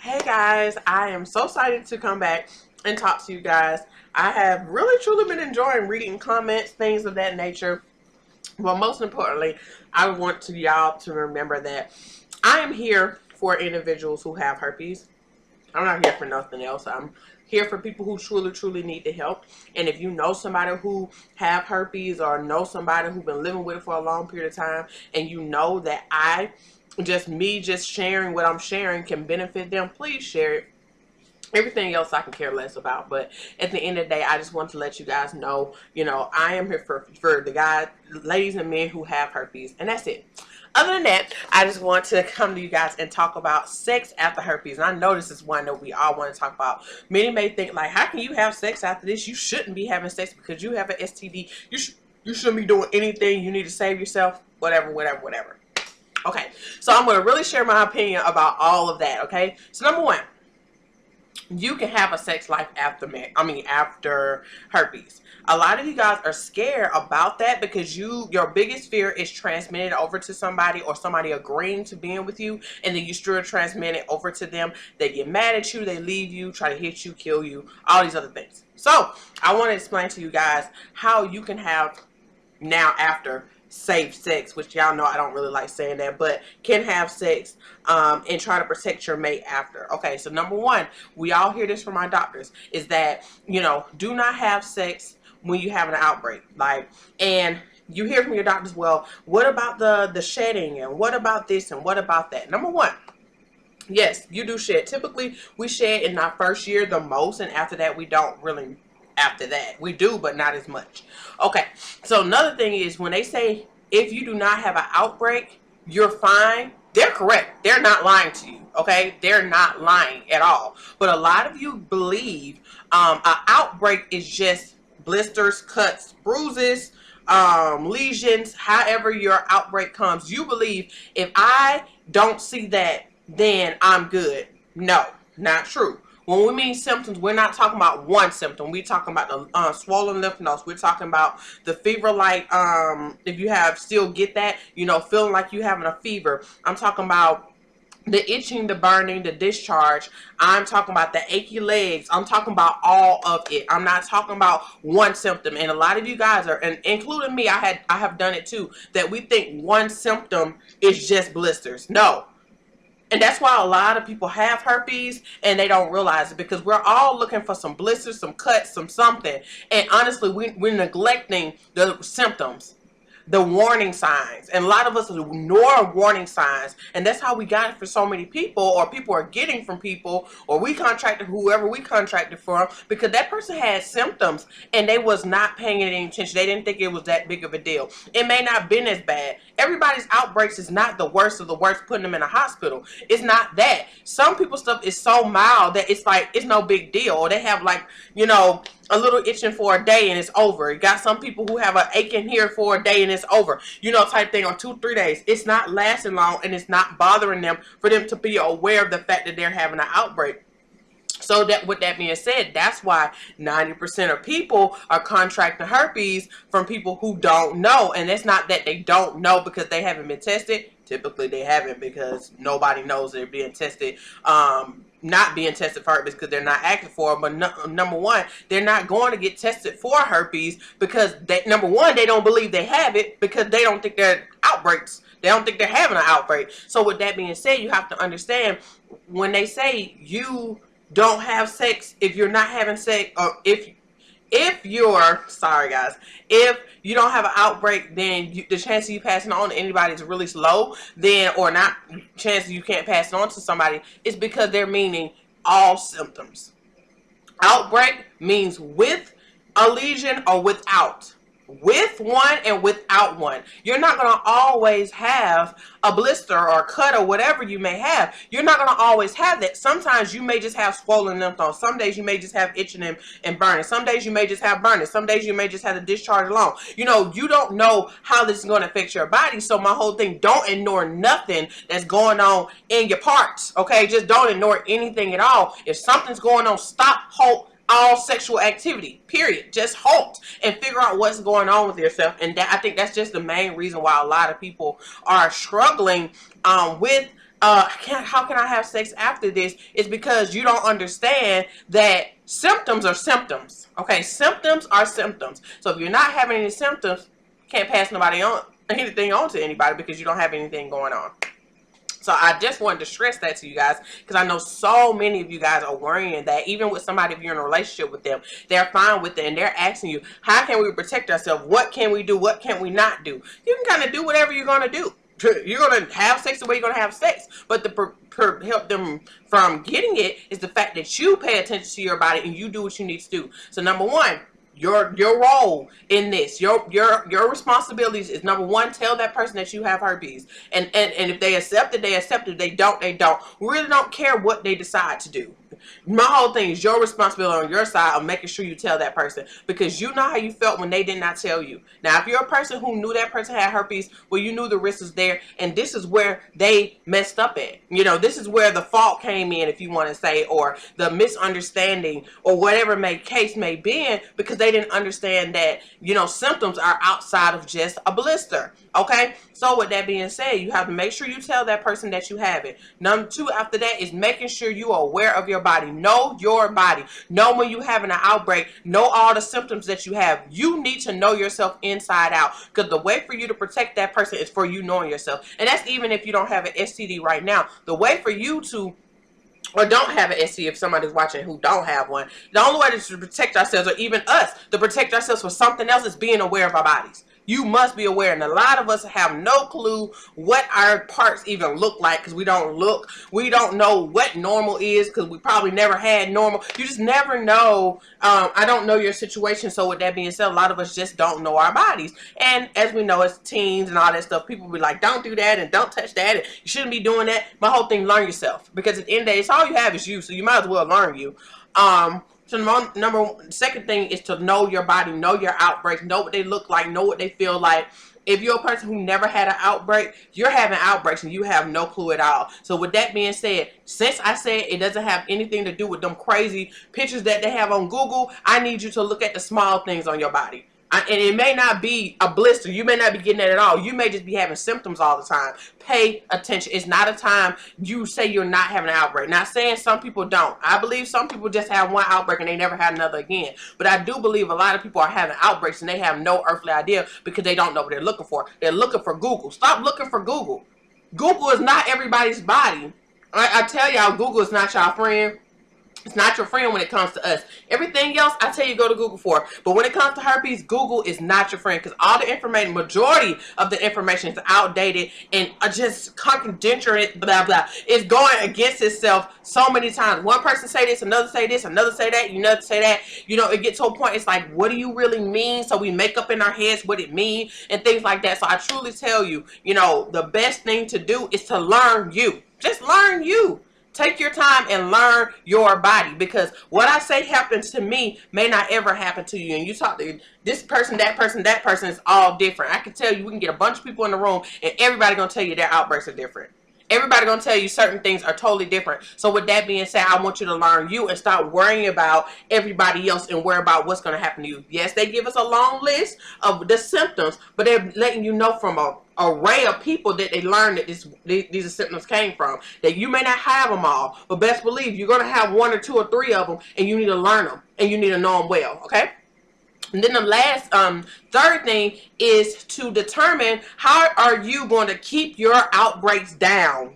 Hey guys, I am so excited to come back and talk to you guys. I have really truly been enjoying reading comments, things of that nature. But most importantly, I want to y'all to remember that I am here for individuals who have herpes. I'm not here for nothing else. I'm here for people who truly, truly need the help. And if you know somebody who have herpes or know somebody who's been living with it for a long period of time and you know that I just me just sharing what I'm sharing can benefit them, please share it. Everything else I can care less about, but at the end of the day, I just want to let you guys know, you know, I am here for for the guys, ladies and men who have herpes, and that's it. Other than that, I just want to come to you guys and talk about sex after herpes. And I know this is one that we all want to talk about. Many may think like, how can you have sex after this? You shouldn't be having sex because you have an STD. You sh you shouldn't be doing anything. You need to save yourself. Whatever, whatever, whatever. Okay, so I'm going to really share my opinion about all of that, okay? So number one, you can have a sex life after me. I mean after herpes. A lot of you guys are scared about that because you your biggest fear is transmitted over to somebody or somebody agreeing to being with you and then you still transmit it over to them. They get mad at you, they leave you, try to hit you, kill you, all these other things. So I want to explain to you guys how you can have now after safe sex, which y'all know I don't really like saying that, but can have sex um, and try to protect your mate after. Okay, so number one, we all hear this from our doctors, is that, you know, do not have sex when you have an outbreak. Like, and you hear from your doctors, well, what about the, the shedding and what about this and what about that? Number one, yes, you do shed. Typically, we shed in our first year the most, and after that, we don't really after that. We do, but not as much. Okay, so another thing is when they say if you do not have an outbreak, you're fine. They're correct. They're not lying to you. Okay, they're not lying at all. But a lot of you believe um, an outbreak is just blisters, cuts, bruises, um, lesions, however your outbreak comes. You believe if I don't see that, then I'm good. No, not true. When we mean symptoms, we're not talking about one symptom. We're talking about the uh, swollen lymph nodes. We're talking about the fever like, um, if you have still get that, you know, feeling like you having a fever. I'm talking about the itching, the burning, the discharge. I'm talking about the achy legs. I'm talking about all of it. I'm not talking about one symptom. And a lot of you guys are, and including me, I had I have done it too, that we think one symptom is just blisters. No. And that's why a lot of people have herpes and they don't realize it because we're all looking for some blisters, some cuts, some something. And honestly, we, we're neglecting the symptoms the warning signs. And a lot of us ignore warning signs. And that's how we got it for so many people or people are getting from people or we contracted whoever we contracted from because that person had symptoms and they was not paying any attention. They didn't think it was that big of a deal. It may not been as bad. Everybody's outbreaks is not the worst of the worst putting them in a hospital. It's not that. Some people's stuff is so mild that it's like it's no big deal. Or they have like, you know, a little itching for a day and it's over. You got some people who have an aching here for a day and it's over. You know, type thing on two, three days. It's not lasting long and it's not bothering them for them to be aware of the fact that they're having an outbreak. So that with that being said, that's why 90% of people are contracting herpes from people who don't know. And it's not that they don't know because they haven't been tested. Typically they haven't because nobody knows they're being tested um, not being tested for herpes because they're not active for it. But no, number one, they're not going to get tested for herpes because they, number one, they don't believe they have it because they don't think they're outbreaks. They don't think they're having an outbreak. So with that being said, you have to understand when they say you don't have sex if you're not having sex or if if you're sorry guys if you don't have an outbreak then you, the chance of you passing on to anybody is really slow then or not chances you can't pass it on to somebody is because they're meaning all symptoms. Outbreak means with a lesion or without with one and without one. You're not going to always have a blister or a cut or whatever you may have. You're not going to always have that. Sometimes you may just have swollen lymph nodes. Some days you may just have itching and, and burning. Some days you may just have burning. Some days you may just have discharge alone. You know, you don't know how this is going to affect your body. So my whole thing, don't ignore nothing that's going on in your parts. Okay, just don't ignore anything at all. If something's going on, stop, halt, all sexual activity, period. Just halt and figure out what's going on with yourself. And that, I think that's just the main reason why a lot of people are struggling um, with uh, can, how can I have sex after this? It's because you don't understand that symptoms are symptoms. Okay, symptoms are symptoms. So if you're not having any symptoms, can't pass nobody on anything on to anybody because you don't have anything going on. So I just wanted to stress that to you guys because I know so many of you guys are worrying that even with somebody, if you're in a relationship with them, they're fine with it and they're asking you, how can we protect ourselves? What can we do? What can we not do? You can kind of do whatever you're going to do. You're going to have sex the way you're going to have sex. But the help them from getting it is the fact that you pay attention to your body and you do what you need to do. So number one, your your role in this your your your responsibilities is number one tell that person that you have herpes. And and, and if they accept it they accept it. They don't they don't. We really don't care what they decide to do my whole thing is your responsibility on your side of making sure you tell that person because you know how you felt when they did not tell you. Now, if you're a person who knew that person had herpes, well, you knew the risk was there, and this is where they messed up at. You know, this is where the fault came in, if you want to say, or the misunderstanding, or whatever may case may be in, because they didn't understand that you know symptoms are outside of just a blister. Okay, so with that being said, you have to make sure you tell that person that you have it. Number two, after that, is making sure you are aware of your body. Know your body. Know when you're having an outbreak. Know all the symptoms that you have. You need to know yourself inside out because the way for you to protect that person is for you knowing yourself. And that's even if you don't have an STD right now. The way for you to or don't have an STD if somebody's watching who don't have one. The only way to protect ourselves, or even us, to protect ourselves from something else is being aware of our bodies you must be aware. And a lot of us have no clue what our parts even look like because we don't look, we don't know what normal is because we probably never had normal. You just never know. Um, I don't know your situation. So with that being said, a lot of us just don't know our bodies. And as we know, as teens and all that stuff, people be like, don't do that and don't touch that. And you shouldn't be doing that. My whole thing, learn yourself because at the end of the day, it's all you have is you. So you might as well learn you. Um, so number second thing is to know your body, know your outbreaks, know what they look like, know what they feel like. If you're a person who never had an outbreak, you're having outbreaks and you have no clue at all. So with that being said, since I said it doesn't have anything to do with them crazy pictures that they have on Google, I need you to look at the small things on your body and it may not be a blister. You may not be getting that at all. You may just be having symptoms all the time. Pay attention. It's not a time you say you're not having an outbreak. Not saying some people don't. I believe some people just have one outbreak and they never had another again. But I do believe a lot of people are having outbreaks and they have no earthly idea because they don't know what they're looking for. They're looking for Google. Stop looking for Google. Google is not everybody's body. I, I tell y'all, Google is not y'all friend. It's not your friend when it comes to us. Everything else, I tell you, go to Google for. But when it comes to herpes, Google is not your friend because all the information, majority of the information is outdated and uh, just contradictory, blah, blah. It's going against itself so many times. One person say this, another say this, another say that, you know, say that. You know, it gets to a point, it's like, what do you really mean? So we make up in our heads what it means and things like that. So I truly tell you, you know, the best thing to do is to learn you. Just learn you. Take your time and learn your body because what I say happens to me may not ever happen to you. And you talk to this person, that person, that person is all different. I can tell you, we can get a bunch of people in the room and everybody gonna tell you their outbreaks are different. Everybody gonna tell you certain things are totally different. So with that being said, I want you to learn you and stop worrying about everybody else and worry about what's gonna happen to you. Yes, they give us a long list of the symptoms, but they're letting you know from a array of people that they learned that this, these symptoms came from. That you may not have them all, but best believe you're going to have one or two or three of them, and you need to learn them, and you need to know them well, okay? And then the last, um, third thing is to determine how are you going to keep your outbreaks down?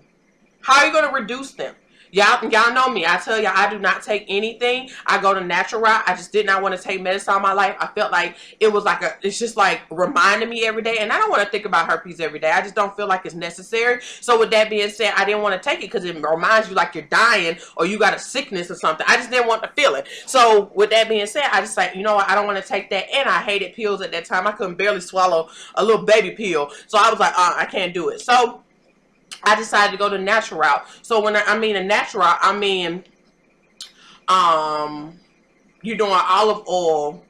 How are you going to reduce them? Y'all, y'all know me. I tell y'all, I do not take anything. I go the natural route. I just did not want to take medicine all my life. I felt like it was like a, it's just like reminding me every day. And I don't want to think about herpes every day. I just don't feel like it's necessary. So with that being said, I didn't want to take it because it reminds you like you're dying or you got a sickness or something. I just didn't want to feel it. So with that being said, I just like, you know what? I don't want to take that. And I hated pills at that time. I couldn't barely swallow a little baby pill. So I was like, uh, I can't do it. So I decided to go the natural route. So when I, I mean a natural route, I mean um you're doing olive oil,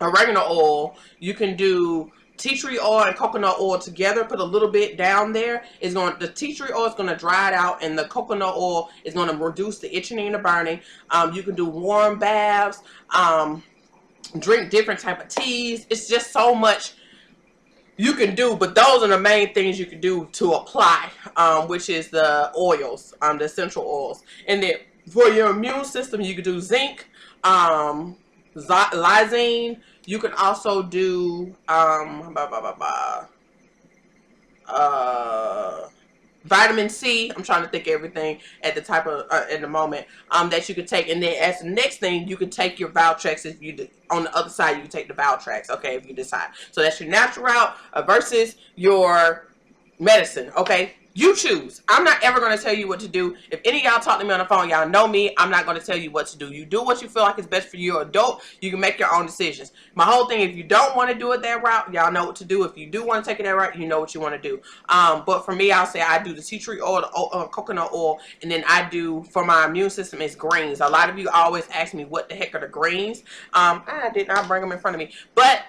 oregano oil. You can do tea tree oil and coconut oil together. Put a little bit down there it's going the tea tree oil is going to dry it out, and the coconut oil is going to reduce the itching and the burning. Um, you can do warm baths. Um, drink different type of teas. It's just so much you can do, but those are the main things you can do to apply, um, which is the oils, um, the essential oils. And then for your immune system, you can do zinc, um, lysine. You can also do um, blah, blah, blah, blah, uh, vitamin C. I'm trying to think everything at the type of uh, in the moment um, that you could take, and then as the next thing, you can take your Valtrex if you on the other side. You can take the Valtrex, okay, if you decide. So that's your natural route uh, versus your medicine, okay. You choose. I'm not ever going to tell you what to do. If any y'all talk to me on the phone, y'all know me. I'm not going to tell you what to do. You do what you feel like is best for you. adult, you can make your own decisions. My whole thing, if you don't want to do it that route, y'all know what to do. If you do want to take it that route, you know what you want to do. Um, but for me, I'll say I do the tea tree oil, the uh, coconut oil, and then I do, for my immune system, it's greens. A lot of you always ask me, what the heck are the greens? Um, I did not bring them in front of me. But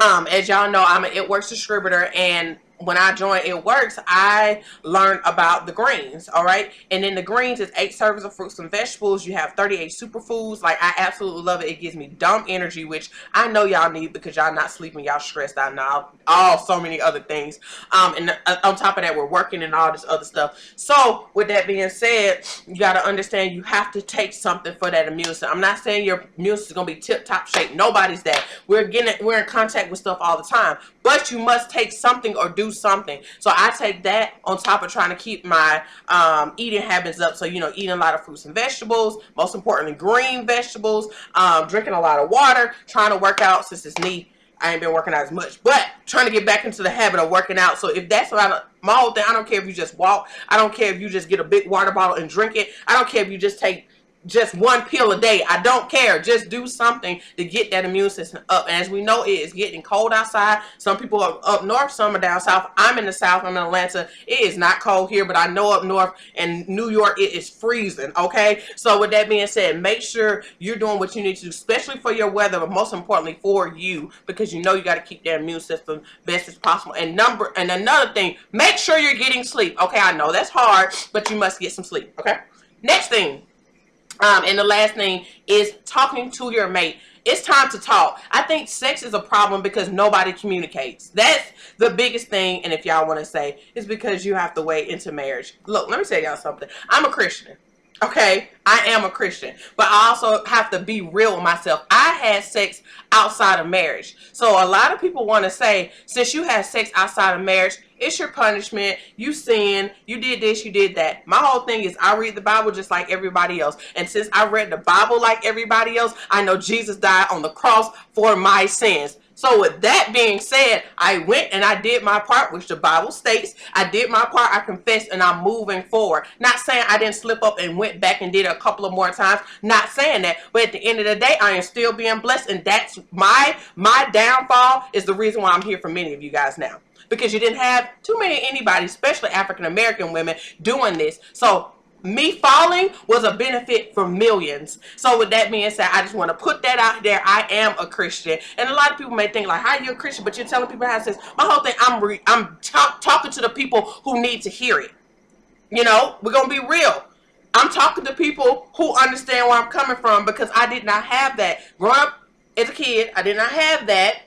um, as y'all know, I'm an It Works distributor, and when I joined It Works, I learned about the greens, all right? And then the greens is eight servings of fruits and vegetables. You have 38 superfoods. Like, I absolutely love it. It gives me dumb energy, which I know y'all need because y'all not sleeping. Y'all stressed out now. All so many other things. Um, And uh, on top of that, we're working and all this other stuff. So, with that being said, you got to understand you have to take something for that immune system. I'm not saying your immune system is going to be tip-top shape. Nobody's that. We're getting, we're in contact with stuff all the time. But you must take something or do something. So I take that on top of trying to keep my um, eating habits up. So, you know, eating a lot of fruits and vegetables, most importantly, green vegetables, um, drinking a lot of water, trying to work out since it's me. I ain't been working out as much, but trying to get back into the habit of working out. So if that's what I, my whole thing, I don't care if you just walk. I don't care if you just get a big water bottle and drink it. I don't care if you just take just one pill a day. I don't care. Just do something to get that immune system up. And as we know, it is getting cold outside. Some people are up north, some are down south. I'm in the south. I'm in Atlanta. It is not cold here, but I know up north and New York, it is freezing. Okay. So with that being said, make sure you're doing what you need to do, especially for your weather, but most importantly for you, because you know you got to keep that immune system best as possible. And number and another thing, make sure you're getting sleep. Okay. I know that's hard, but you must get some sleep. Okay. Next thing, um, and the last thing is talking to your mate. It's time to talk. I think sex is a problem because nobody communicates. That's the biggest thing. And if y'all want to say, it's because you have to wait into marriage. Look, let me tell y'all something. I'm a Christian. Okay, I am a Christian, but I also have to be real with myself. I had sex outside of marriage. So a lot of people want to say, since you had sex outside of marriage, it's your punishment. You sin. You did this. You did that. My whole thing is I read the Bible just like everybody else. And since I read the Bible like everybody else, I know Jesus died on the cross for my sins. So with that being said, I went and I did my part, which the Bible states. I did my part, I confessed, and I'm moving forward. Not saying I didn't slip up and went back and did a couple of more times. Not saying that. But at the end of the day, I am still being blessed. And that's my my downfall is the reason why I'm here for many of you guys now because you didn't have too many anybody, especially African American women, doing this. So me falling was a benefit for millions. So with that being said, I just want to put that out there. I am a Christian, and a lot of people may think like, "How you a Christian?" But you're telling people how it says. My whole thing, I'm re I'm talking to the people who need to hear it. You know, we're gonna be real. I'm talking to people who understand where I'm coming from because I did not have that growing up as a kid. I did not have that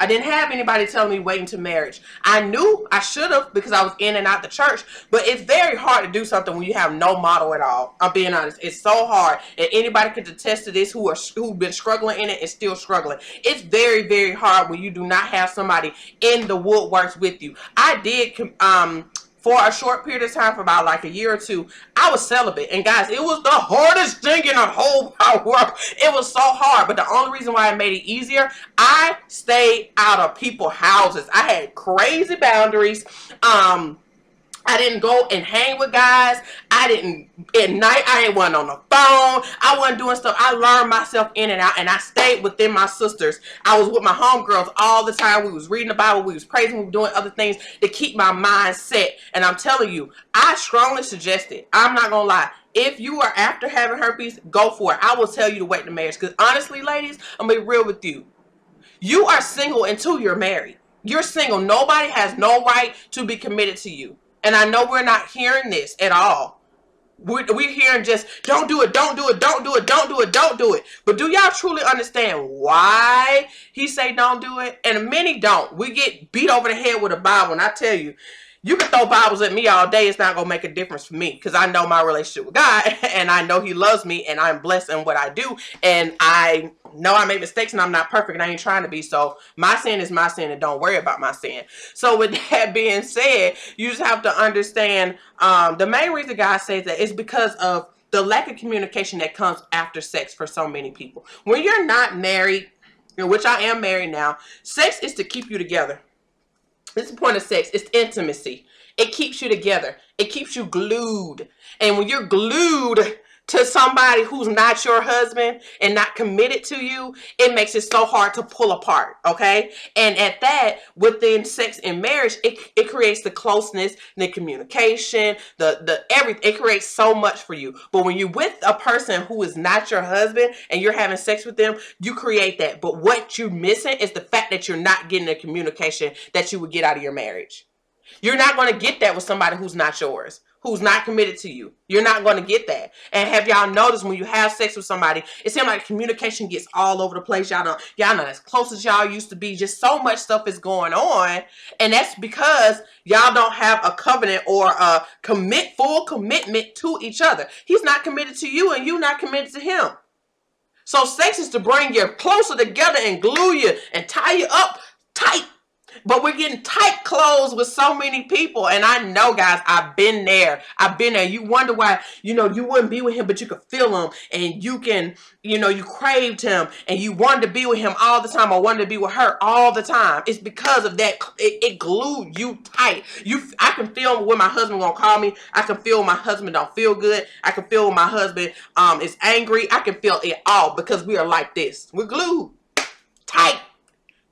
I didn't have anybody telling me wait until marriage. I knew I should have because I was in and out the church, but it's very hard to do something when you have no model at all. I'm being honest. It's so hard. And anybody can attest to this who are who've been struggling in it and still struggling. It's very, very hard when you do not have somebody in the woodworks with you. I did um for a short period of time, for about like a year or two, I was celibate. And guys, it was the hardest thing in the whole world. It was so hard. But the only reason why I made it easier, I stayed out of people's houses. I had crazy boundaries. Um, I didn't go and hang with guys. I didn't, at night, I ain't wasn't on the phone. I wasn't doing stuff. I learned myself in and out, and I stayed within my sisters. I was with my homegirls all the time. We was reading the Bible. We was praising. We were doing other things to keep my mind set. And I'm telling you, I strongly suggest it. I'm not going to lie. If you are after having herpes, go for it. I will tell you to wait to marriage. Because honestly, ladies, I'm to be real with you. You are single until you're married. You're single. Nobody has no right to be committed to you. And I know we're not hearing this at all. We're, we're hearing just don't do it, don't do it, don't do it, don't do it, don't do it. But do y'all truly understand why he say don't do it? And many don't. We get beat over the head with a Bible, and I tell you, you can throw Bibles at me all day. It's not going to make a difference for me because I know my relationship with God and I know He loves me and I'm blessed in what I do. And I know I make mistakes and I'm not perfect and I ain't trying to be. So my sin is my sin and don't worry about my sin. So with that being said, you just have to understand um, the main reason God says that is because of the lack of communication that comes after sex for so many people. When you're not married, which I am married now, sex is to keep you together. It's the point of sex. It's intimacy. It keeps you together. It keeps you glued. And when you're glued to somebody who's not your husband and not committed to you, it makes it so hard to pull apart, okay? And at that, within sex and marriage, it, it creates the closeness, the communication, the, the everything. It creates so much for you. But when you're with a person who is not your husband and you're having sex with them, you create that. But what you're missing is the fact that you're not getting the communication that you would get out of your marriage. You're not going to get that with somebody who's not yours who's not committed to you. You're not going to get that. And have y'all noticed when you have sex with somebody, it seems like communication gets all over the place. Y'all know, y'all not as close as y'all used to be. Just so much stuff is going on. And that's because y'all don't have a covenant or a commit full commitment to each other. He's not committed to you and you not committed to him. So sex is to bring you closer together and glue you and tie you up tight but we're getting tight clothes with so many people. And I know, guys, I've been there. I've been there. You wonder why, you know, you wouldn't be with him, but you could feel him. And you can, you know, you craved him. And you wanted to be with him all the time or wanted to be with her all the time. It's because of that. It, it glued you tight. You, I can feel when my husband gonna call me. I can feel my husband don't feel good. I can feel my husband um is angry. I can feel it all because we are like this. We're glued tight.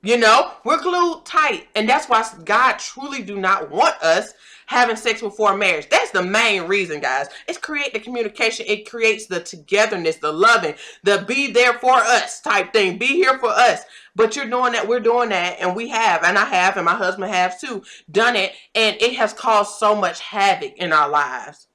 You know, we're glued tight. And that's why God truly do not want us having sex before marriage. That's the main reason, guys. It's create the communication. It creates the togetherness, the loving, the be there for us type thing. Be here for us. But you're doing that. We're doing that. And we have, and I have, and my husband has too, done it. And it has caused so much havoc in our lives.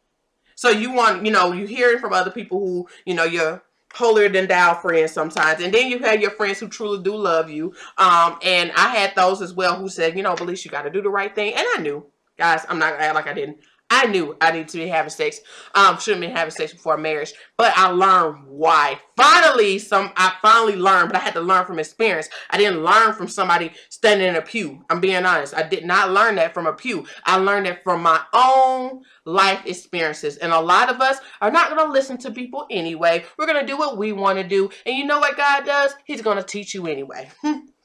So you want, you know, you hear it from other people who, you know, you're holier than thou friends sometimes. And then you have your friends who truly do love you. Um, and I had those as well who said, you know, Belize, you got to do the right thing. And I knew, guys, I'm not going to act like I didn't. I knew I needed to be having sex. Um, shouldn't be having sex before marriage, but I learned why. Finally, some I finally learned, but I had to learn from experience. I didn't learn from somebody standing in a pew. I'm being honest. I did not learn that from a pew. I learned it from my own life experiences. And a lot of us are not going to listen to people anyway. We're going to do what we want to do. And you know what God does? He's going to teach you anyway.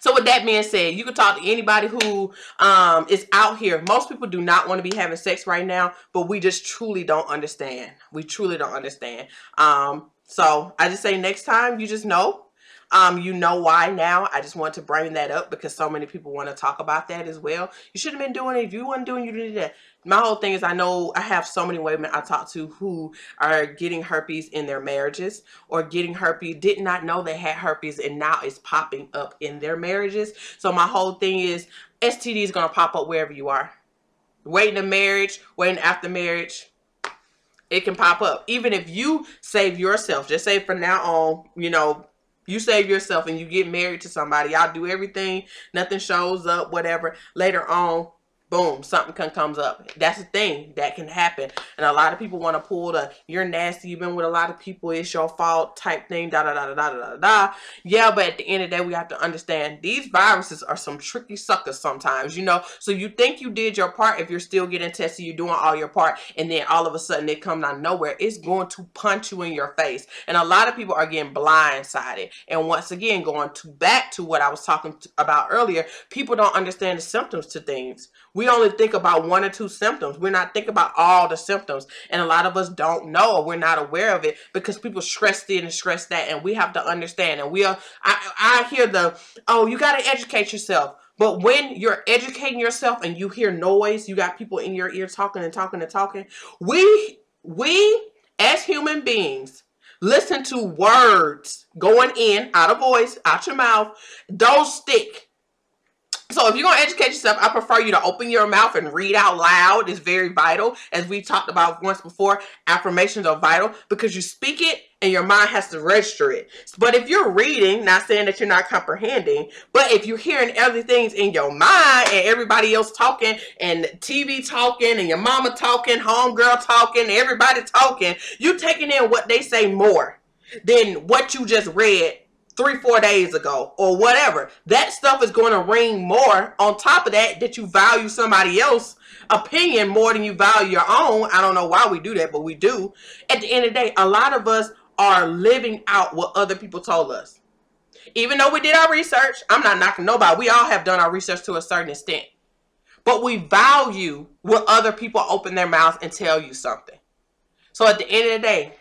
So with that being said, you can talk to anybody who um, is out here. Most people do not want to be having sex right now, but we just truly don't understand. We truly don't understand. Um, so I just say next time you just know um, you know why now. I just want to bring that up because so many people want to talk about that as well. You should have been doing it. If you weren't doing you did that. My whole thing is I know I have so many women I talk to who are getting herpes in their marriages or getting herpes, did not know they had herpes and now it's popping up in their marriages. So my whole thing is STD is going to pop up wherever you are. Waiting a marriage, waiting after marriage, it can pop up. Even if you save yourself, just say from now on, you know, you save yourself and you get married to somebody. Y'all do everything. Nothing shows up, whatever. Later on, boom, something can comes up. That's the thing that can happen. And a lot of people want to pull the you're nasty, you've been with a lot of people, it's your fault type thing, da da da da da da da. Yeah, but at the end of the day, we have to understand these viruses are some tricky suckers sometimes, you know. So you think you did your part if you're still getting tested, you're doing all your part, and then all of a sudden it comes out of nowhere, it's going to punch you in your face. And a lot of people are getting blindsided. And once again, going to back to what I was talking about earlier, people don't understand the symptoms to things. We only think about one or two symptoms. We're not thinking about all the symptoms. And a lot of us don't know or we're not aware of it because people stress this and stress that. And we have to understand. And we are, I, I hear the, oh, you got to educate yourself. But when you're educating yourself and you hear noise, you got people in your ear talking and talking and talking. We, we as human beings, listen to words going in, out of voice, out your mouth. Those stick So if you're going to educate yourself, I prefer you to open your mouth and read out loud. It's very vital. As we talked about once before, affirmations are vital because you speak it and your mind has to register it. But if you're reading, not saying that you're not comprehending, but if you're hearing other things in your mind and everybody else talking and TV talking and your mama talking, homegirl talking, everybody talking, you're taking in what they say more than what you just read three, four days ago or whatever. That stuff is going to ring more on top of that, that you value somebody else opinion more than you value your own. I don't know why we do that, but we do. At the end of the day, a lot of us are living out what other people told us. Even though we did our research, I'm not knocking nobody. We all have done our research to a certain extent. But we value what other people open their mouths and tell you something. So at the end of the day,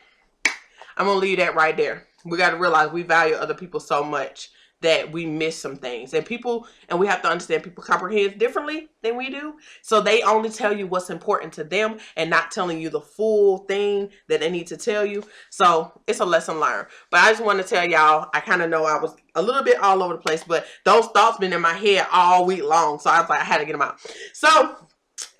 I'm going to leave that right there we got to realize we value other people so much that we miss some things. And people and we have to understand people comprehend differently than we do. So they only tell you what's important to them and not telling you the full thing that they need to tell you. So it's a lesson learned. But i just want to tell y'all i kind of know i was a little bit all over the place but those thoughts been in my head all week long. So i was like i had to get them out. So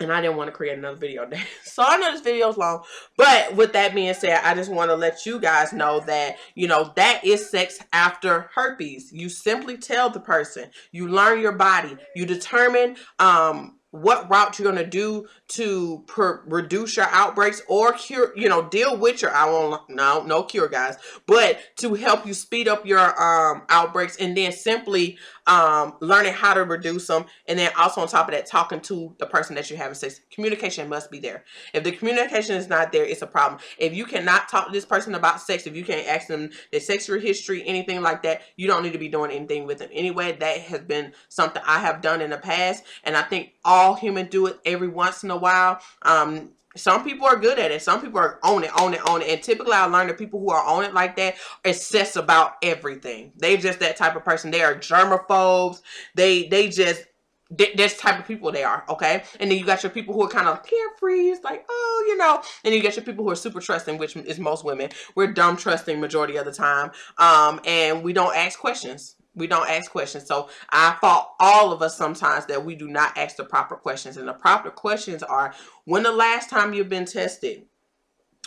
and I didn't want to create another video So I know this video is long, but with that being said, I just want to let you guys know that, you know, that is sex after herpes. You simply tell the person, you learn your body, you determine um, what route you're going to do to per, reduce your outbreaks or cure, you know, deal with your, I won't, no, no cure guys, but to help you speed up your um, outbreaks and then simply um, learning how to reduce them. And then also on top of that, talking to the person that you're having sex. Communication must be there. If the communication is not there, it's a problem. If you cannot talk to this person about sex, if you can't ask them their sexual history, anything like that, you don't need to be doing anything with them. Anyway, that has been something I have done in the past. And I think all humans do it every once in a while. Um, some people are good at it. Some people are on it, on it, on it. And typically I learned that people who are on it like that obsess about everything. They just that type of person. They are germaphobes. They they just this type of people they are, okay? And then you got your people who are kind of carefree, it's like, oh, you know, and you get your people who are super trusting, which is most women. We're dumb trusting majority of the time, um, and we don't ask questions. We don't ask questions. So I fault all of us sometimes that we do not ask the proper questions. And the proper questions are, when the last time you've been tested?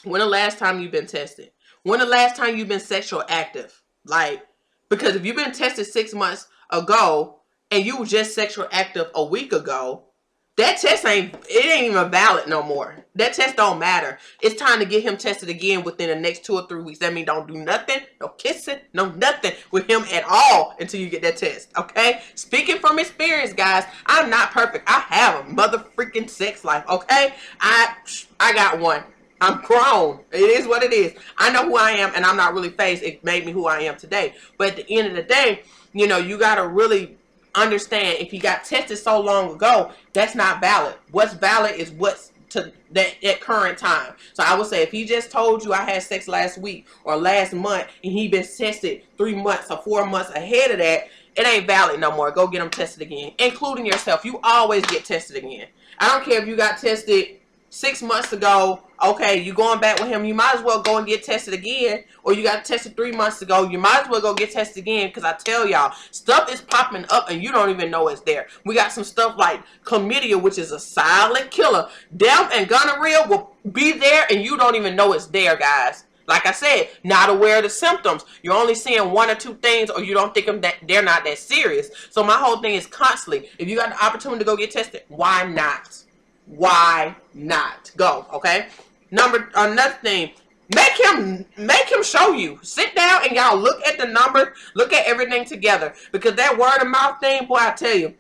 When the last time you've been tested? When the last time you've been sexual active? Like, because if you've been tested six months ago and you were just sexual active a week ago, that test ain't it ain't even valid no more. That test don't matter. It's time to get him tested again within the next two or three weeks. That means don't do nothing, no kissing, no nothing with him at all until you get that test. Okay? Speaking from experience, guys, I'm not perfect. I have a mother freaking sex life. Okay? I I got one. I'm grown. It is what it is. I know who I am, and I'm not really faced. It made me who I am today. But at the end of the day, you know, you gotta really understand if you got tested so long ago, that's not valid. What's valid is what's to that at current time. So I would say if he just told you I had sex last week or last month and he been tested three months or four months ahead of that, it ain't valid no more. Go get him tested again, including yourself. You always get tested again. I don't care if you got tested six months ago, okay, you going back with him, you might as well go and get tested again. Or you got tested three months ago, you might as well go get tested again. Because I tell y'all, stuff is popping up and you don't even know it's there. We got some stuff like chlamydia, which is a silent killer. Dem and gonorrhea will be there and you don't even know it's there, guys. Like I said, not aware of the symptoms. You're only seeing one or two things or you don't think them that they're not that serious. So my whole thing is constantly, if you got the opportunity to go get tested, why not? Why not? Go, okay? Number another thing, make him make him show you. Sit down and y'all look at the numbers, look at everything together. Because that word of mouth thing, boy, I tell you,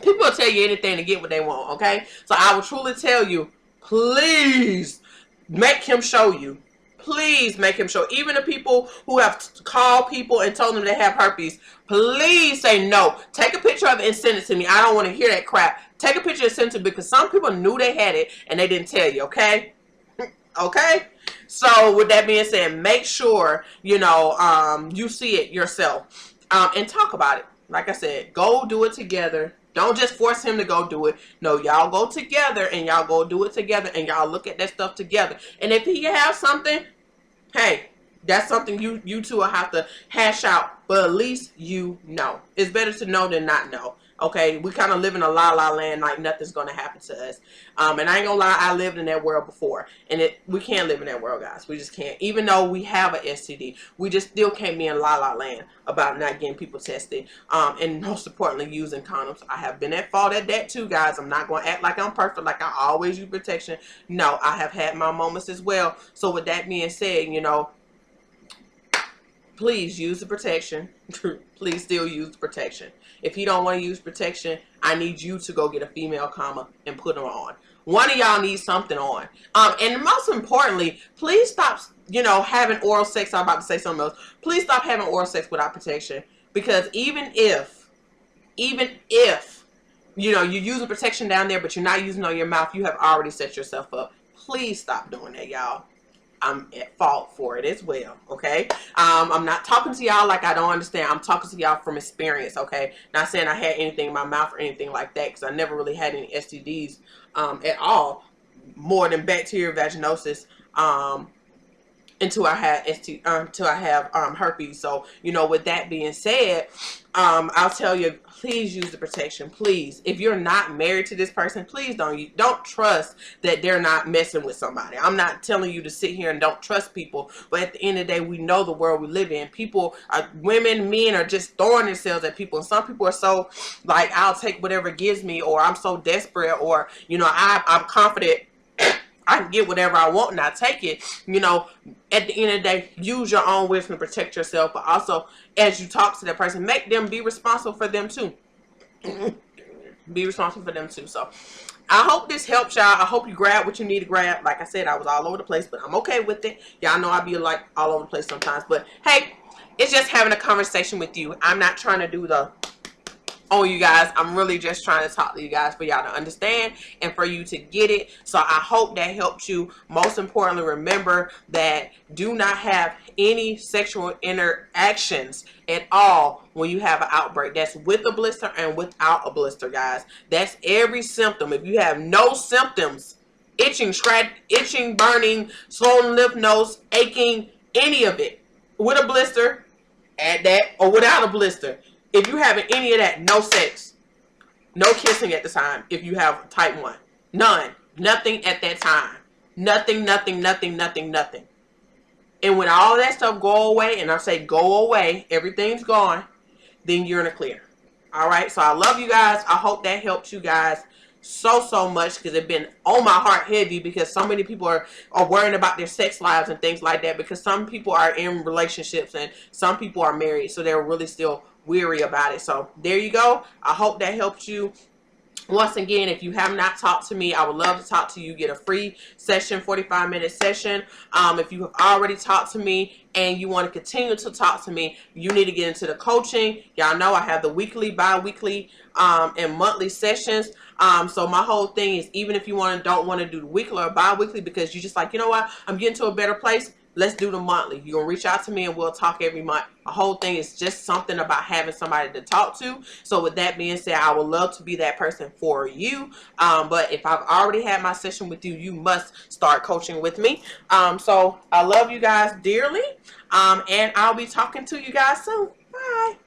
people will tell you anything to get what they want, okay? So I will truly tell you, please make him show you. Please make him show. Even the people who have called people and told them they have herpes, please say no. Take a picture of it and send it to me. I don't want to hear that crap. Take a picture and send it because some people knew they had it and they didn't tell you, okay? okay? So with that being said, make sure, you know, um, you see it yourself. Um, and talk about it. Like I said, go do it together. Don't just force him to go do it. No, y'all go together and y'all go do it together and y'all look at that stuff together. And if he has something, hey, that's something you you two will have to hash out. But at least you know. It's better to know than not know. Okay, we kind of live in a la la land, like nothing's gonna happen to us. Um, and I ain't gonna lie, I lived in that world before, and it we can't live in that world, guys. We just can't. Even though we have a STD, we just still can't be in la la land about not getting people tested. Um, and most importantly, using condoms. I have been at fault at that too, guys. I'm not gonna act like I'm perfect, like I always use protection. No, I have had my moments as well. So with that being said, you know, please use the protection. please still use the protection. If you don't want to use protection, I need you to go get a female condom and put them on. One of y'all needs something on. Um, and most importantly, please stop, you know, having oral sex. I'm about to say something else. Please stop having oral sex without protection. Because even if, even if, you know, you use a protection down there, but you're not using on your mouth, you have already set yourself up. Please stop doing that, y'all. I'm at fault for it as well. Okay. Um, I'm not talking to y'all like I don't understand. I'm talking to y'all from experience. Okay. Not saying I had anything in my mouth or anything like that because I never really had any STDs um, at all, more than bacterial vaginosis. Um, until I had ST, um, until I have um, herpes. So, you know, with that being said, um, I'll tell you, please use the protection. Please, if you're not married to this person, please don't you don't trust that they're not messing with somebody. I'm not telling you to sit here and don't trust people, but at the end of the day, we know the world we live in. People are women, men are just throwing themselves at people. And some people are so like, I'll take whatever gives me, or I'm so desperate, or you know, I, I'm confident I can get whatever I want and I take it. You know, at the end of the day, use your own wisdom to protect yourself. But also, as you talk to that person, make them be responsible for them too. be responsible for them too. So, I hope this helps y'all. I hope you grab what you need to grab. Like I said, I was all over the place, but I'm okay with it. Y'all know I be like all over the place sometimes. But hey, it's just having a conversation with you. I'm not trying to do the on you guys. I'm really just trying to talk to you guys for y'all to understand and for you to get it. So I hope that helped you. Most importantly, remember that do not have any sexual interactions at all when you have an outbreak. That's with a blister and without a blister, guys. That's every symptom. If you have no symptoms, itching, scratch, itching, burning, swollen lymph nodes, aching, any of it, with a blister, add that, or without a blister if you having any of that, no sex, no kissing at the time. If you have type one, none, nothing at that time, nothing, nothing, nothing, nothing, nothing. And when all that stuff go away, and I say go away, everything's gone, then you're in a clear. All right. So I love you guys. I hope that helped you guys so so much because it's been on my heart heavy because so many people are are worrying about their sex lives and things like that because some people are in relationships and some people are married so they're really still weary about it. So there you go. I hope that helped you. Once again, if you have not talked to me, I would love to talk to you. Get a free session, 45 minute session. Um, if you have already talked to me and you want to continue to talk to me, you need to get into the coaching. Y'all know I have the weekly, bi-weekly, um, and monthly sessions. Um, so my whole thing is even if you want to don't want to do weekly or bi-weekly because you're just like, you know what, I'm getting to a better place let's do the monthly. You're going to reach out to me and we'll talk every month. The whole thing is just something about having somebody to talk to. So with that being said, I would love to be that person for you. Um, but if I've already had my session with you, you must start coaching with me. Um, so I love you guys dearly. Um, and I'll be talking to you guys soon. Bye.